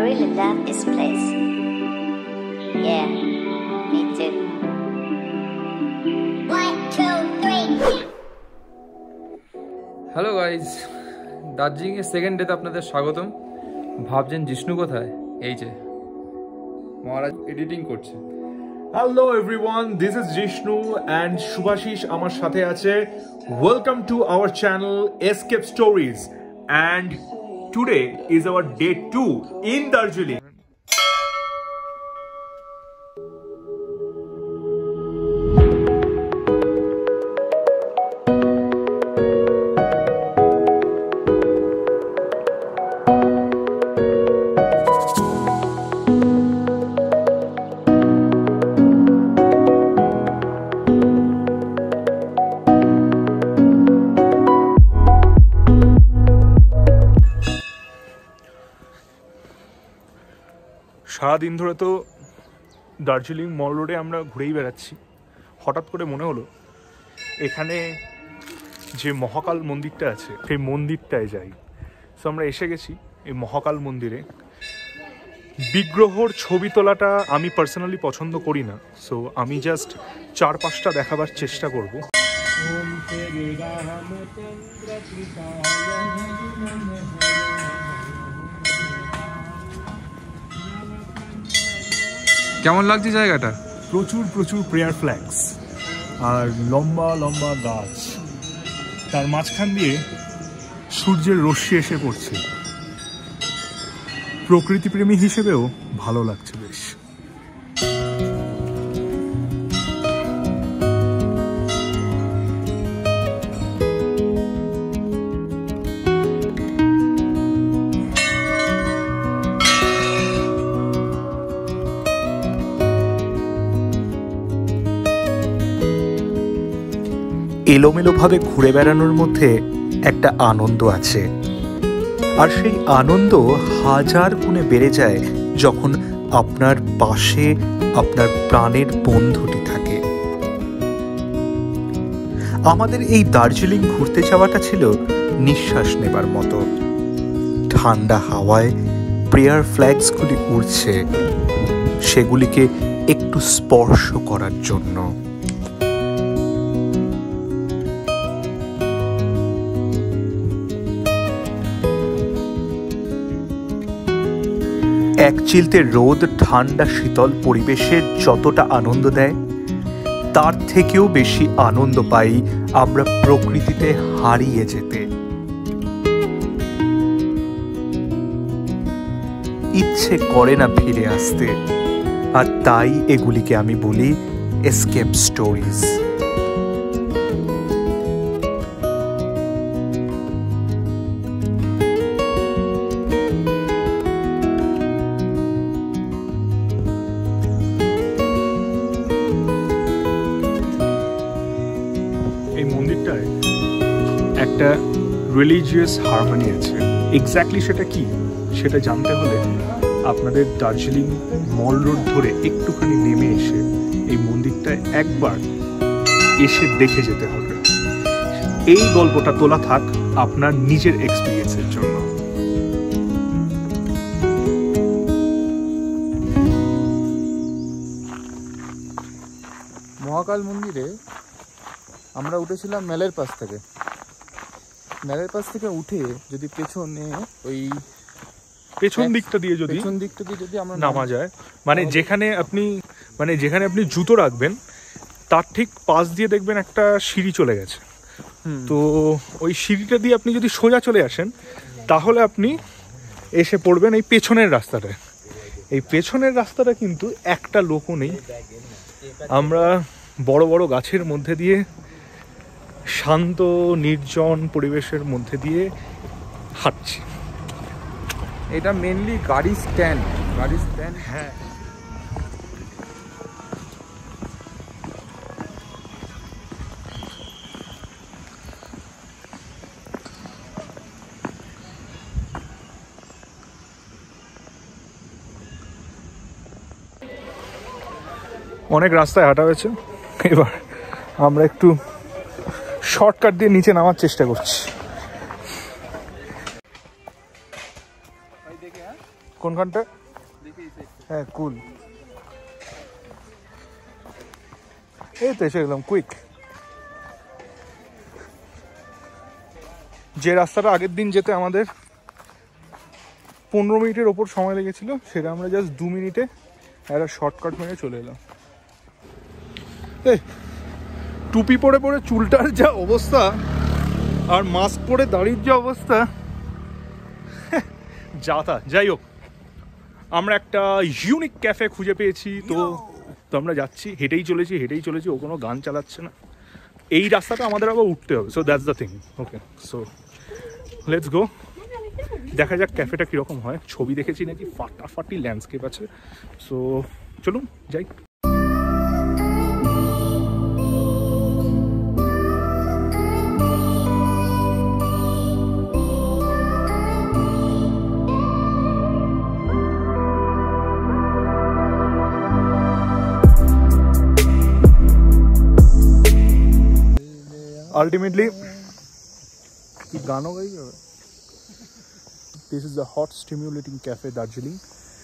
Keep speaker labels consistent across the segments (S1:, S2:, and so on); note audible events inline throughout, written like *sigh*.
S1: love this place. Yeah, me too. One, two, three.
S2: Hello guys দার্জিলিংয়ের second ডেতে আপনাদের স্বাগতম। ভাবছেন জিষ্ণু কোথায়? এই যে। মহারাজ এডিটিং করছে।
S3: Hello everyone this is Jishnu and Subhashis আমার সাথে আছে। Welcome to our channel escape stories and today is our day two in Darjeeling সারাদিন ধরে তো দার্জিলিং মল রোডে আমরা ঘুরেই বেড়াচ্ছি। হঠাৎ করে মনে হলো, এখানে যে মহাকাল মন্দিরটা আছে, সেই মন্দিরটায় যাই। সো আমরা এসে গেছি এই মহাকাল মন্দিরে। বিগ্রহর ছবি তোলাটা আমি পার্সোনালি পছন্দ করি না সো আমি জাস্ট চার পাঁচটা দেখাবার চেষ্টা করব।
S2: কেমন লাগছে জায়গাটা?
S3: প্রচুর প্রচুর প্রেয়ার ফ্ল্যাগস আর লম্বা লম্বা গাছ। তার মাঝখান দিয়ে সূর্যের রশ্মি এসে পড়ছে। প্রকৃতিপ্রেমী হিসেবেও ভালো লাগছে বেশ।
S4: এলোমেলোভাবে ঘুরে বেড়ানোর মধ্যে একটা আনন্দ আছে। আর সেই আনন্দ হাজার গুণে বেড়ে যায় যখন আপনার পাশে আপনার প্রাণের বন্ধুটি থাকে। আমাদের এই দার্জিলিং ঘুরতে যাওয়াটা ছিল নিঃশ্বাস নেবার মতো। ঠান্ডা হাওয়ায় প্রেয়ার ফ্ল্যাগসগুলি উড়ছে, সেগুলিকে একটু স্পর্শ করার জন্য। এক চিলতে রোদ, ঠান্ডা, শীতল পরিবেশে যতটা আনন্দ দেয়, তার থেকেও বেশি আনন্দ পাই আমরা প্রকৃতিতে হারিয়ে যেতে। ইচ্ছে করে না ফিরে আসতে, আর তাই এগুলিকে আমি বলি এসকেপ স্টোরিজ
S3: একটা রিলিজিয়াস হারমোনি আছে। এক্স্যাক্টলি সেটা কি? সেটা জানতে হলে আপনাদের দার্জিলিং মল রোড ধরে একটুখানি নেমে এসে এই মন্দিরটায় একবার এসে দেখে যেতে হবে। এই গল্পটা তোলা থাক আপনার নিজের এক্সপিরিয়েন্সের জন্য।
S2: মহাকাল মন্দিরে আমরা উঠেছিলাম মেলের পাশ থেকে। মেলের পাশ থেকে উঠে যদি পেছনে ওই
S3: পেছন দিকটা দিয়ে যদি
S2: পেছন দিকটা দিয়ে যদি আমরা
S3: নামা যায়। মানে যেখানে আপনি মানে যেখানে আপনি জুতো রাখবেন তার ঠিক পাশ দিয়ে দেখবেন একটা সিঁড়ি চলে গেছে। তো ওই সিঁড়িটা দিয়ে আপনি যদি সোজা চলে আসেন তাহলে আপনি এসে পড়বেন এই পেছনের রাস্তাটায়। এই পেছনের রাস্তাটা কিন্তু একটা লোকও নেই। আমরা বড় বড় গাছের মধ্যে দিয়ে শান্ত নির্জন পরিবেশের মধ্যে দিয়ে হাঁটছি।
S2: এটা মেনলি গাড়ি স্ট্যান্ড গাড়ি স্ট্যান্ড
S3: হ্যাঁ। অনেক রাস্তায় হাঁটা হয়েছে। এবার আমরা একটু শর্টকাট দিয়ে নিচে নামার চেষ্টা করছি। কোনখানটা? হ্যাঁ কুল। এই তো এসে গেলাম, কুইক। যে রাস্তাটা আগের দিন যেতে আমাদের পনেরো মিনিটের ওপর সময় লেগেছিল, সেটা আমরা জাস্ট দু মিনিটে একটা শর্টকাট মেরে চলে এলাম। এই টুপি পরে পরে চুলটার যা অবস্থা আর মাস্ক পরে দাড়ির যা অবস্থা। *laughs* যা তা যাই হোক। আমরা একটা ইউনিক ক্যাফে খুঁজে পেয়েছি তো তো আমরা যাচ্ছি হেঁটেই চলেছি হেঁটেই চলেছি ও কোনো গান চালাচ্ছে না। এই রাস্তাটা আমাদের আবার উঠতে হবে so that's the thing okay so let's go দেখা যাক ক্যাফেটা কীরকম হয় ছবি দেখেছি নাকি ফাটাফাটি ল্যান্ডস্কেপ আছে। সো চলুন যাই। আলটিমেটলি কি গানও গাইবে this is the hot stimulating cafe Darjeeling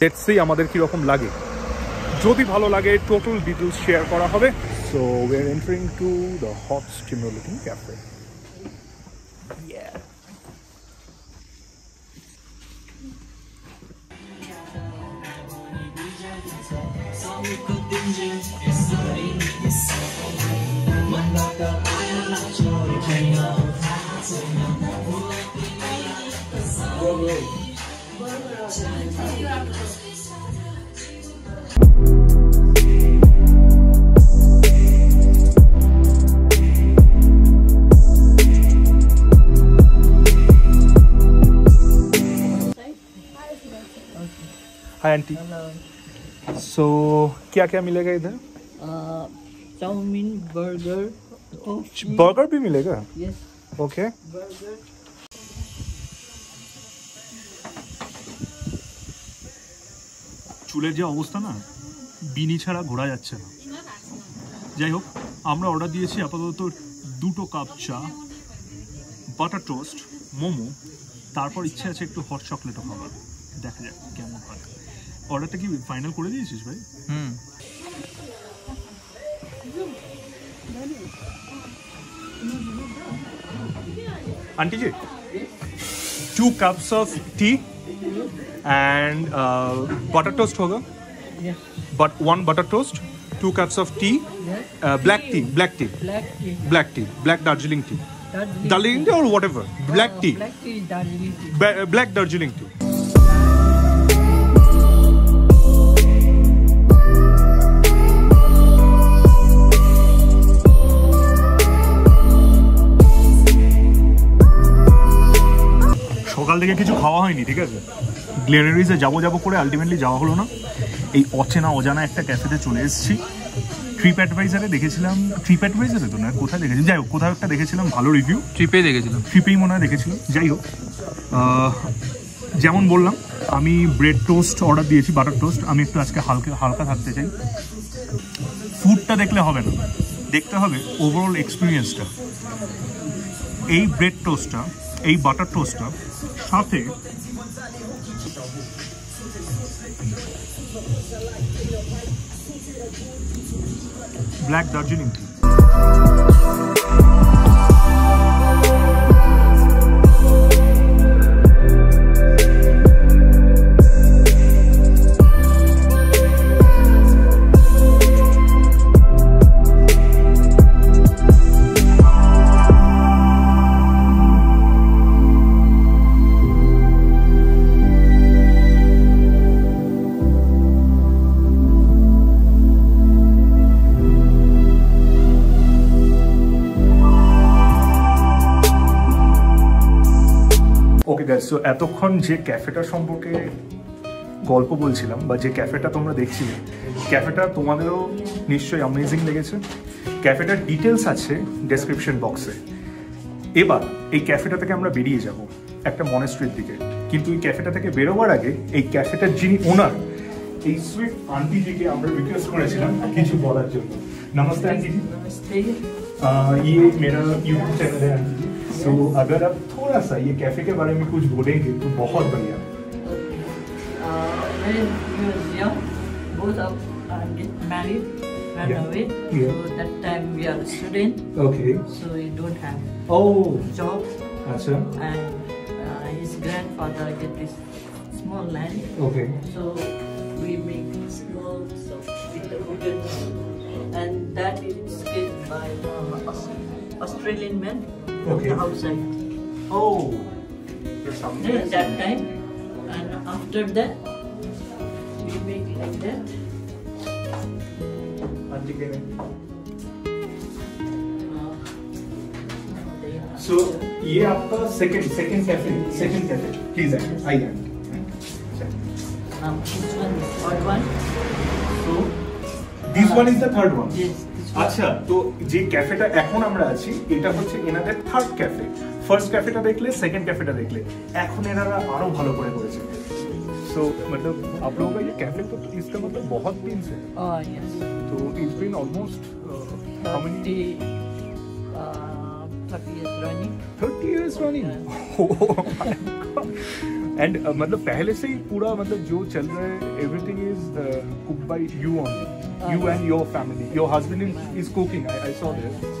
S3: let's see আমাদের কীরকম লাগে। যদি ভালো লাগে টোটাল ডিটেলস শেয়ার করা হবে। So we are entering to the hot stimulating cafe hi aunty so क्या क्या मिलेगा इधर?
S5: चाउमिन बर्गर
S3: बर्गर भी मिलेगा
S5: यस
S3: ओके
S5: बर्गर
S3: চুলের যে অবস্থা না বিনি ছাড়া ঘোরা যাচ্ছে না যাই হোক আমরা অর্ডার দিয়েছি আপাতত দুটো কাপ চা বাটার টোস্ট মোমো তারপর ইচ্ছে আছে একটু হট চকলেটও খাবার দেখা যাক কেমন হয় অর্ডারটা কি ফাইনাল করে দিয়েছিস ভাই
S2: হুম
S3: Aunty ji two cups of tea and butter toast होगा? But one butter toast
S5: two
S3: cups of tea black
S5: tea black
S3: tea black tea black Darjeeling
S5: tea
S3: Darjeeling tea और
S5: whatever black
S3: tea black Darjeeling tea থেকে কিছু খাওয়া হয়নি ঠিক আছে? গ্লেনারিজে যাব যাব করে আলটিমেটলি যাওয়া হলো না। এই অচেনা অজানা একটা ক্যাফেতে চলে এসেছি। ট্রিপ অ্যাডভাইজারে দেখেছিলাম ট্রিপ অ্যাডভাইজারে তো না কোথায় দেখেছি যাই হোক কোথাও একটা দেখেছিলাম ভালো রিভিউ
S2: ট্রিপে দেখেছিলাম।
S3: ট্রিপেই মনে হয় দেখেছিলাম। যাই হোক যেমন বললাম আমি ব্রেড টোস্ট অর্ডার দিয়েছি বাটার টোস্ট আমি একটু আজকে হালকা হালকা থাকতে চাই। ফুডটা দেখলে হবে না। দেখতে হবে ওভারঅল এক্সপিরিয়েন্সটা এই ব্রেড টোস্টটা এই বাটার টোস্টটা সাথে ব্ল্যাক দার্জিলিং টি গাইস সো এতক্ষণ যে ক্যাফেটা সম্পর্কে গল্প বলছিলাম বা যে ক্যাফেটা তোমরা দেখছিলে ক্যাফেটা তোমাদেরও নিশ্চয়ই অ্যামেজিং লেগেছে ক্যাফেটার ডিটেলস আছে ডেসক্রিপশন বক্সে এবার এই ক্যাফেটা থেকে আমরা বেরিয়ে যাব একটা মনেস্ট্রির দিকে কিন্তু এই ক্যাফেটা থেকে বেরোবার আগে এই ক্যাফেটার যিনি ওনার এই সুইট আন্টিজিকে আমরা রিকোয়েস্ট করেছিলাম কিছু বলার জন্য নমস্তে আন্টিজি
S5: नमस्ते
S3: आ, ये मेरा यूट्यूब चैनल है आंटी जी सो अगर आप थोड़ा सा ये कैफ़े के बारे में कुछ बोलेंगे तो बहुत बढ़िया
S5: अच्छा his grandfather get this small land.
S3: Okay.
S5: So we make small so with the wooden and that is made by um, Australian man
S3: okay.
S5: from the outside.
S3: O
S5: Yeah, that time, and after that, we make like that. Uh, then
S3: so ये आपका second second cafe second cafe please आइए
S5: Um, this one is third one. So,
S3: this one is the third one
S5: yes, this one.
S3: আচ্ছা তো যে ক্যাফেটা এখন আমরা আছি এটা হচ্ছে এনাদের থার্ড ক্যাফে ফার্স্ট ক্যাফেটা দেখলে সেকেন্ড ক্যাফেটা দেখলে এখন এনারা আরো ভালো করে করেছে सो मतलब आप लोगों का ये कैफे तो इसका मतलब बहुत दिन से है
S5: Oh, yes.
S3: तो it's been almost how many
S5: 30, uh, 30 years running.
S3: 30 years running and uh, मतलब पहले से ही पूरा मतलब जो चल रहा है everything is cook by you only you
S5: yes.
S3: And your family your husband is cooking I I saw this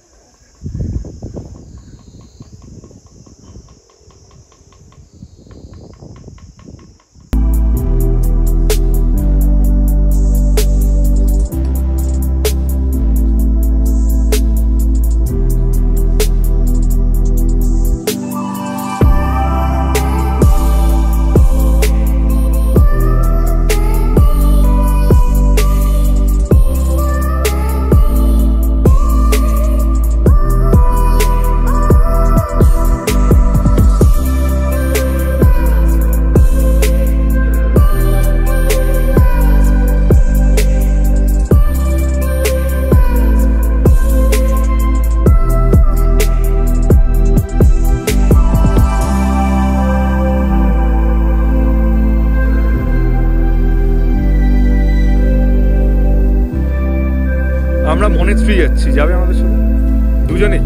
S3: yeah.
S2: যাচ্ছি যাবে আমাদের সাথে দুজনেই